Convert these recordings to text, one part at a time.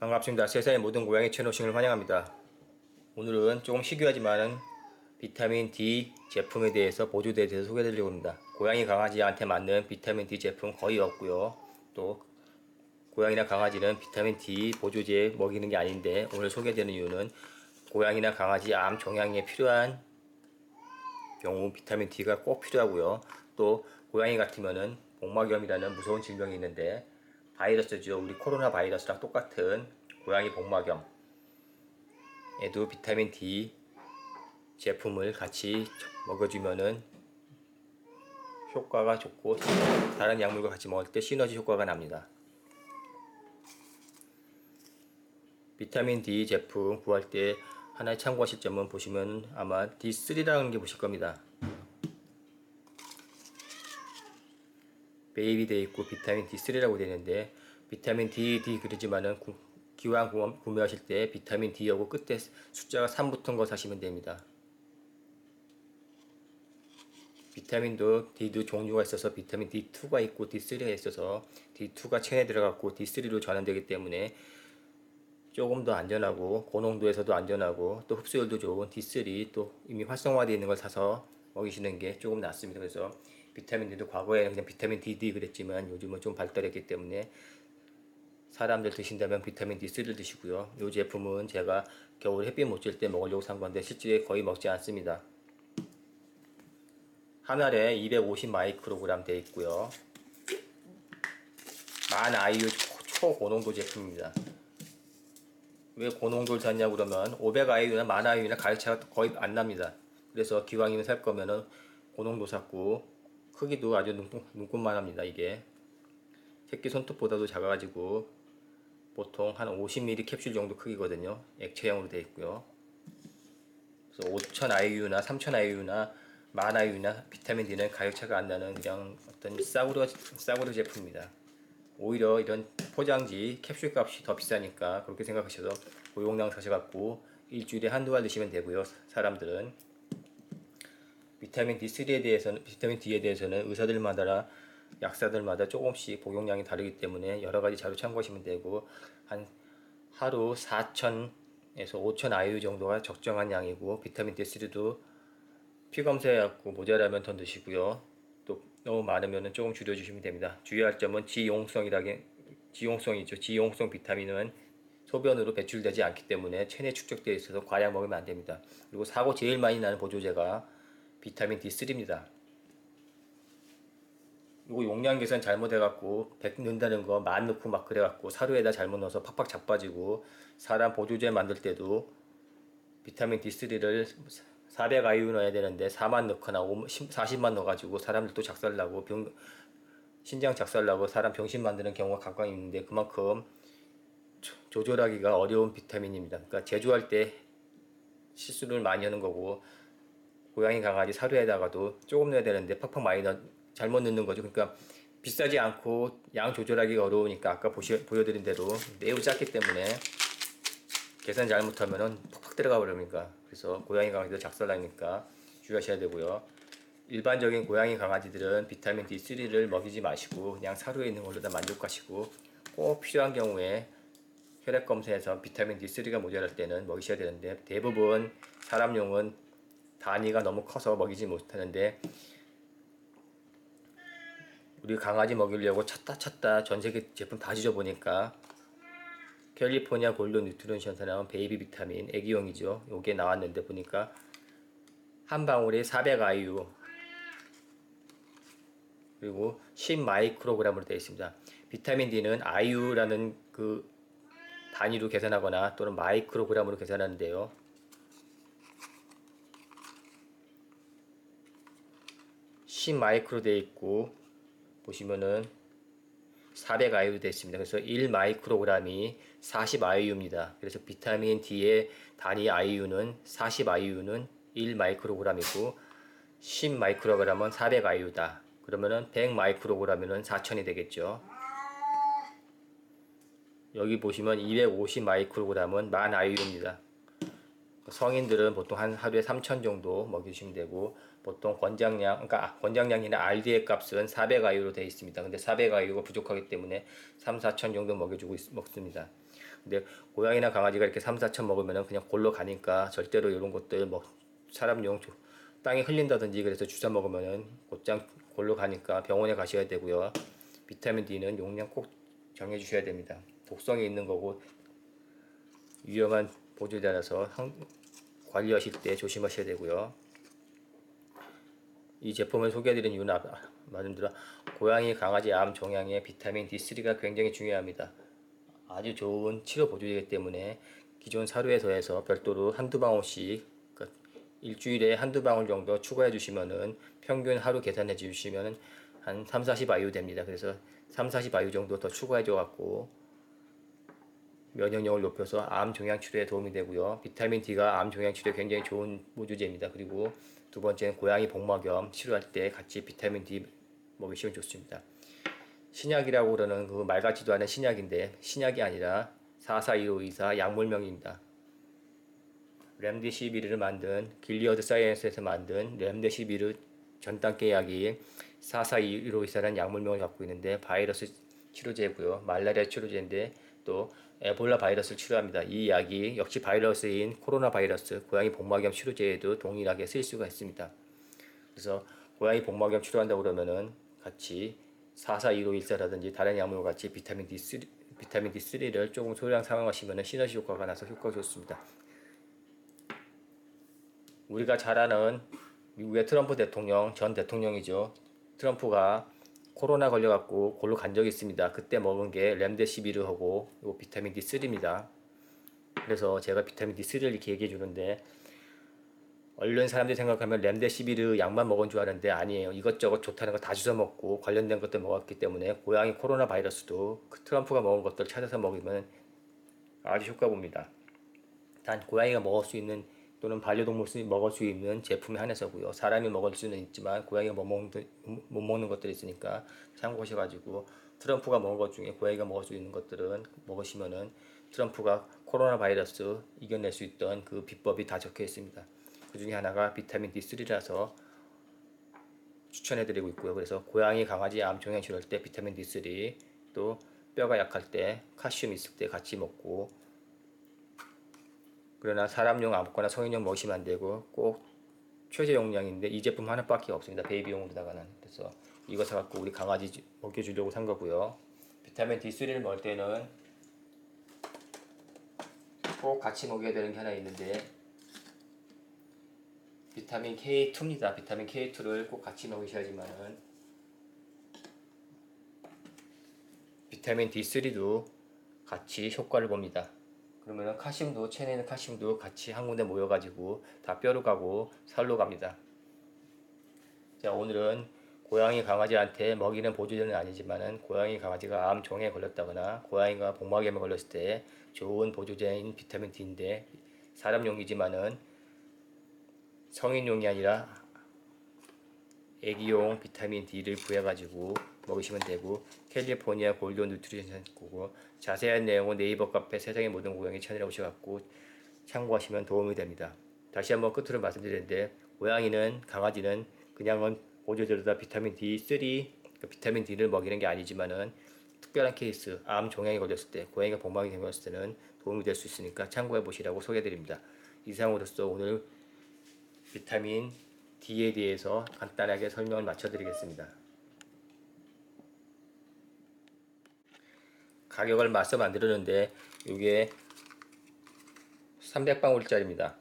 반갑습니다. 세상의 모든 고양이 오신을 환영합니다. 오늘은 조금 시규하지만 비타민 D 제품에 대해서 보조대에 대해서 소개해드리려고 합니다. 고양이 강아지한테 맞는 비타민 D 제품 거의 없고요. 또 고양이나 강아지는 비타민 D 보조제 먹이는 게 아닌데 오늘 소개되는 이유는 고양이나 강아지 암 종양에 필요한 경우 비타민 D가 꼭 필요하고요. 또 고양이 같으면은 복막염이라는 무서운 질병이 있는데 바이러스죠. 우리 코로나 바이러스랑 똑같은 고양이 복막염. 에도 비타민 D 제품을 같이 먹어주면은 효과가 좋고 다른 약물과 같이 먹을 때 시너지 효과가 납니다. 비타민 D 제품 구할 때 하나의 참고하실 점은 보시면 아마 D3라는 게 보실 겁니다. 베이비 돼 있고 비타민 D3라고 되는데 비타민 D, D 그러지만은 구, 기왕 구- 구매하실 때 비타민 D하고 끝에 숫자가 3 붙은 거 사시면 됩니다. 비타민도 D도 종류가 있어서 비타민 D2가 있고 D3가 있어서 D2가 체내에 들어갔고 D3로 전환되기 때문에 조금 더 안전하고 고농도에서도 안전하고 또 흡수율도 좋은 D3 또 이미 활성화되어 있는 걸 사서 먹이시는 게 조금 낫습니다. 그래서 비타민 D도 과거에는 그냥 비타민 DD 그랬지만 요즘은 좀 발달했기 때문에 사람들 드신다면 비타민 D3를 드시고요. 이 제품은 제가 겨울 햇빛 못쬐때 먹으려고 산 건데 실제 거의 먹지 않습니다. 한 알에 250 마이크로그램 돼 있고요. 만 아이유 초고농도 제품입니다. 왜 고농도를 샀냐고 그러면 500 아이유나 만 아이유나 가격 차가 거의 안 납니다. 그래서 기왕이면 살 거면은 고농도 샀고 크기도 아주 눈꽃, 눈꽃 만 합니다. 이게 새끼 손톱보다도 작아가지고 보통 한 50ml 캡슐 정도 크기거든요. 액체형으로 되어 있고요. 그래서 5000 IU나 3000 IU나 만 IU나 비타민 D는 가격 차가 안 나는 그냥 어떤 싸구려 싸구려 제품입니다. 오히려 이런 포장지 캡슐 값이 더 비싸니까 그렇게 생각하셔서 고용량 사셔갖고 일주일에 한두 알 드시면 되고요. 사람들은 비타민 D3에 대해서는 비타민 D에 대해서는 의사들마다 약사들마다 조금씩 복용량이 다르기 때문에 여러 가지 자료 참고하시면 되고 한 하루 4,000에서 5,000 IU 정도가 적정한 양이고 비타민 D3도 피 검사해갖고 모자라면 더 드시고요. 또 너무 많으면 조금 줄여주시면 됩니다. 주의할 점은 지용성이라게 지용성이죠. 지용성 비타민은 소변으로 배출되지 않기 때문에 체내 축적되어 있어서 과량 먹으면 안 됩니다. 그리고 사고 제일 많이 나는 보조제가 비타민 D3입니다. 이거 용량 계산 잘못해갖고 100 넣는다는 거 만 넣고 막 그래갖고 사료에다 잘못 넣어서 팍팍 자빠지고 사람 보조제 만들 때도 비타민 D3를 400 IU 넣어야 되는데 4만 넣거나 40만 넣어가지고 사람들도 작살나고 병 신장 작살나고 사람 병신 만드는 경우가 간혹 있는데 그만큼 조- 조절하기가 어려운 비타민입니다. 그러니까 제조할 때 실수를 많이 하는 거고 고양이 강아지 사료에다가도 조금 넣어야 되는데 팍팍 많이 넣 잘못 넣는 거죠. 그러니까 비싸지 않고 양 조절하기가 어려우니까 아까 보시, 보여드린 대로 매우 작기 때문에 계산 잘못하면은 팍팍 들어가 버립니까. 그래서 고양이 강아지도 작살나니까 주의하셔야 되고요. 일반적인 고양이 강아지들은 비타민 D3를 먹이지 마시고 그냥 사료에 있는 걸로 다 만족하시고 꼭 필요한 경우에 혈액 검사에서 비타민 D3가 모자랄 때는 먹이셔야 되는데 대부분 사람용은 단위가 너무 커서 먹이지 못하는데 우리 강아지 먹이려고 찾다 찾다 전 세계 제품 다 뒤져보니까 California Gold Nutrition에서 나온 베이비 비타민 애기용이죠. 요게 나왔는데 보니까 한 방울에 400 IU 그리고 10 마이크로그램으로 되어 있습니다. 비타민 D는 IU라는 그 단위로 계산하거나 또는 마이크로그램으로 계산하는데요. (10 마이크로 되어 있고 보시면은 400 IU 되어 있습니다. 그래서 1 마이크로그램이 40 IU입니다. 그래서 비타민 D의 단위 IU는 40 IU는 1 마이크로그램이고 10 마이크로그램은 400 IU다. 그러면은 100 마이크로그램이면 4000이 되겠죠. 여기 보시면 250 마이크로그램은 만 IU입니다. 성인들은 보통 한 하루에 3천 정도 먹이시면 되고 보통 권장량 그러니까 권장량이나 RD의 값은 400 IU로 되어 있습니다. 근데 400 IU가 부족하기 때문에 3, 4천 정도 먹여주고 있, 먹습니다. 근데 고양이나 강아지가 이렇게 3, 4천 먹으면은 그냥 골로 가니까 절대로 이런 것들 뭐 사람용 조- 땅에 흘린다든지 그래서 주사 먹으면은 곧장 골로 가니까 병원에 가셔야 되고요. 비타민 D는 용량 꼭 정해 주셔야 됩니다. 독성이 있는 거고 위험한 보조제라서 항- 관리하실 때 조심하셔야 되고요. 이 제품을 소개해드린 이유는 아- 말씀대로 고양이, 강아지, 암, 종양에 비타민 D3가 굉장히 중요합니다. 아주 좋은 치료 보조제이기 때문에 기존 사료에 더해서 별도로 한두 방울씩 그러니까 일주일에 한두 방울 정도 추가해 주시면은 평균 하루 계산해 주시면은 한 3, 40 아유 됩니다. 그래서 3, 40 아유 정도 더 추가해 줘 갖고 면역력을 높여서 암 종양 치료에 도움이 되고요. 비타민 D가 암 종양 치료에 굉장히 좋은 보조제입니다. 그리고 두 번째는 고양이 복막염 치료할 때 같이 비타민 D 먹이시면 좋습니다. 신약이라고 그러는 그 말 같지도 않은 신약인데 신약이 아니라 441524 약물명입니다. 렘데시비르를 만든 길리어드 사이언스에서 만든 렘데시비르 전 단계 약이 441524라는 약물명을 갖고 있는데 바이러스 치료제고요. 말라리아 치료제인데 또 에볼라 바이러스를 치료합니다. 이 약이 역시 바이러스인 코로나 바이러스 고양이 복막염 치료제에도 동일하게 쓸 수가 있습니다. 그래서 고양이 복막염 치료한다 그러면은 같이 441514라든지 다른 약물과 같이 비타민 D3 비타민 D3를 조금 소량 사용하시면 시너지 효과가 나서 효과가 좋습니다. 우리가 잘 아는 미국의 트럼프 대통령 전 대통령이죠. 트럼프가 코로나 걸려갖고 골로 간 적이 있습니다. 그때 먹은 게 렘데시비르하고 요 비타민 D3입니다. 그래서 제가 비타민 D3를 이렇게 얘기해 주는데 얼른 사람들이 생각하면 렘데시비르 약만 먹은 줄 아는데 아니에요. 이것저것 좋다는 거 다 주워 먹고 관련된 것들 먹었기 때문에 고양이 코로나 바이러스도 그 트럼프가 먹은 것들 찾아서 먹으면 아주 효과 봅니다. 단 고양이가 먹을 수 있는 또는 반려동물이 먹을 수 있는 제품이 한해서고요. 사람이 먹을 수는 있지만 고양이가 못 먹는, 못 먹는 것들이 있으니까 참고하셔가지고 트럼프가 먹은 것 중에 고양이가 먹을 수 있는 것들은 먹으시면은 트럼프가 코로나 바이러스 이겨낼 수 있던 그 비법이 다 적혀 있습니다. 그 중에 하나가 비타민 D3라서 추천해드리고 있고요. 그래서 고양이, 강아지, 암, 종양 치료할 때 비타민 D3 또 뼈가 약할 때 칼슘 있을 때 같이 먹고 그러나 사람용 아무거나 성인용 먹으시면 안 되고 꼭 최저 용량인데 이 제품 하나밖에 없습니다. 베이비용으로다가는 그래서 이거 사갖고 우리 강아지 주- 먹여주려고 산 거고요. 비타민 D3를 먹을 때는 꼭 같이 먹여야 되는 게 하나 있는데 비타민 K2입니다. 비타민 K2를 꼭 같이 먹으셔야지만은 비타민 D3도 같이 효과를 봅니다. 그러면은 칼슘도 체내에 있는 칼슘도 같이 한 군데 모여가지고 다 뼈로 가고 살로 갑니다. 자 오늘은 고양이 강아지한테 먹이는 보조제는 아니지만은 고양이 강아지가 암 종에 걸렸다거나 고양이가 복막염에 걸렸을 때 좋은 보조제인 비타민 D인데 사람용이지만은 성인용이 아니라 애기용 비타민 D를 구해가지고 먹으시면 되고 캘리포니아 골드 누트리션 거고 자세한 내용은 네이버 카페 세상의 모든 고양이 채널에 오셔갖고 참고하시면 도움이 됩니다. 다시 한번 끝으로 말씀드리는데 고양이는 강아지는 그냥은 보조제로다 비타민 D3 그 비타민 D를 먹이는 게 아니지만은 특별한 케이스 암 종양이 걸렸을 때 고양이가 복막이 걸렸을 때는 도움이 될 수 있으니까 참고해 보시라고 소개드립니다. 이상으로서 오늘 비타민 D에 대해서 간단하게 설명을 마쳐드리겠습니다. 가격을 맞서 만들었는데 이게 300방울짜리입니다.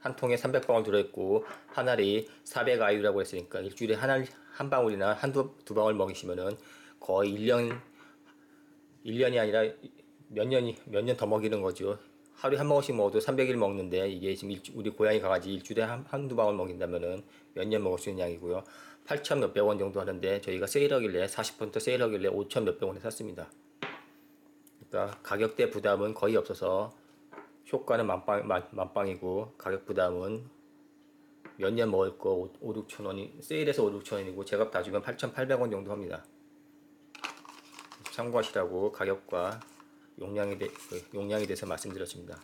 한 통에 300방울 들어있고 한 알이 400아유라고 했으니까 일주일에 한, 알, 한 방울이나 한두 두 방울 먹이시면은 거의 1년 1년이 아니라 몇 년이 몇 년 더 먹이는 거죠. 하루에 한 방울씩 먹어도 300일 먹는데 이게 지금 일주, 우리 고양이 강아지 일주일에 한, 한두 방울 먹인다면은 몇 년 먹을 수 있는 양이고요. 8천 몇백 원 정도 하는데 저희가 세일하길래 40% 세일하길래 5천 몇백 원에 샀습니다. 그러니까 가격대 부담은 거의 없어서 효과는 만빵, 만, 만빵이고 가격 부담은 몇 년 먹을 거 5, 6천 원이 세일해서 5, 6천 원이고 제값 다 주면 8,800원 정도 합니다. 참고하시라고 가격과 용량에, 대, 그 용량에 대해서 말씀드렸습니다.